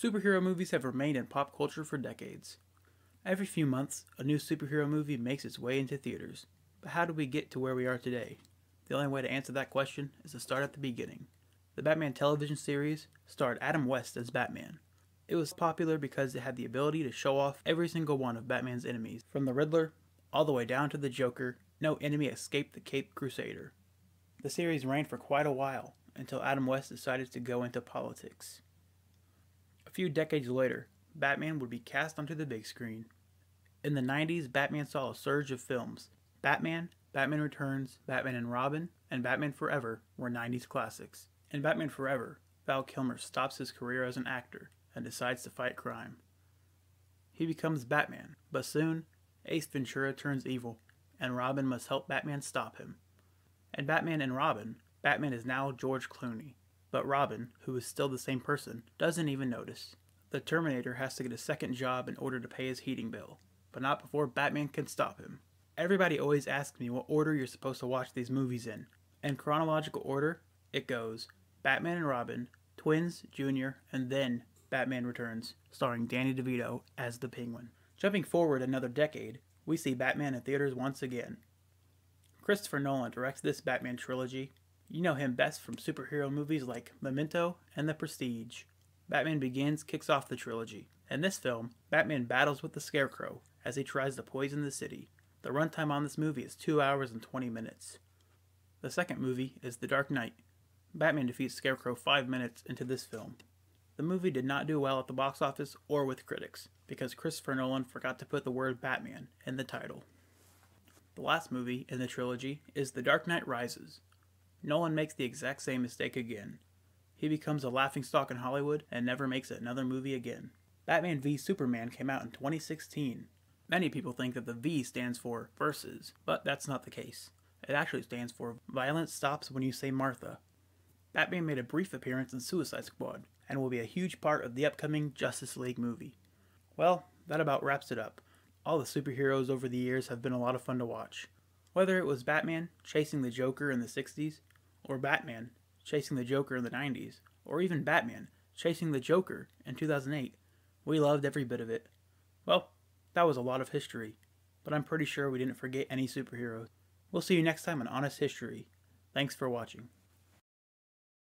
Superhero movies have remained in pop culture for decades. Every few months, a new superhero movie makes its way into theaters. But how did we get to where we are today? The only way to answer that question is to start at the beginning. The Batman television series starred Adam West as Batman. It was popular because it had the ability to show off every single one of Batman's enemies, from the Riddler all the way down to the Joker. No enemy escaped the Cape Crusader. The series ran for quite a while until Adam West decided to go into politics. Few decades later, Batman would be cast onto the big screen. In the 90s, Batman saw a surge of films. Batman, Batman Returns, Batman and Robin, and Batman Forever were 90s classics. In Batman Forever, Val Kilmer stops his career as an actor and decides to fight crime. He becomes Batman, but soon, Ace Ventura turns evil, and Robin must help Batman stop him. In Batman and Robin, Batman is now George Clooney, but Robin, who is still the same person, doesn't even notice. The Terminator has to get a second job in order to pay his heating bill, but not before Batman can stop him. Everybody always asks me what order you're supposed to watch these movies in. In chronological order, it goes Batman and Robin, Twins, Junior, and then Batman Returns, starring Danny DeVito as the Penguin. Jumping forward another decade, we see Batman in theaters once again. Christopher Nolan directs this Batman trilogy. You know him best from superhero movies like Memento and The Prestige. Batman Begins kicks off the trilogy. In this film, Batman battles with the Scarecrow as he tries to poison the city. The runtime on this movie is 2 hours and 20 minutes. The second movie is The Dark Knight. Batman defeats Scarecrow 5 minutes into this film. The movie did not do well at the box office or with critics because Christopher Nolan forgot to put the word Batman in the title. The last movie in the trilogy is The Dark Knight Rises. Nolan makes the exact same mistake again. He becomes a laughingstock in Hollywood and never makes another movie again. Batman v Superman came out in 2016. Many people think that the V stands for versus, but that's not the case. It actually stands for Violence Stops When You Say Martha. Batman made a brief appearance in Suicide Squad and will be a huge part of the upcoming Justice League movie. Well, that about wraps it up. All the superheroes over the years have been a lot of fun to watch. Whether it was Batman chasing the Joker in the 60s, or Batman chasing the Joker in the 90s, or even Batman chasing the Joker in 2008, we loved every bit of it. Well, that was a lot of history, but I'm pretty sure we didn't forget any superheroes. We'll see you next time on Honest History. Thanks for watching.